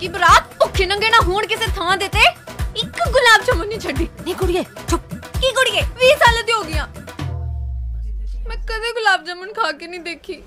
ਕਿ ਬਰਾਤ ਭੁੱਖੇ ਨੰਗੇ ਨਾ ਹੋਣ ਕਿਸੇ ਥਾਂ ਦੇ ਤੇ। ਇੱਕ ਗੁਲਾਬ ਜਾਮੁਨ ਨਹੀਂ ਛੱਡੀ। ਨਹੀਂ ਕੁੜੀਏ ਚੁੱਪ। ਕੀ ਕੁੜੀਏ 20 ਸਾਲ ਦੀ ਹੋ ਗਈਆਂ। ਮੈਂ ਕਦੇ ਗੁਲਾਬ ਜਾਮੁਨ ਖਾ ਕੇ ਨਹੀਂ ਦੇਖੀ।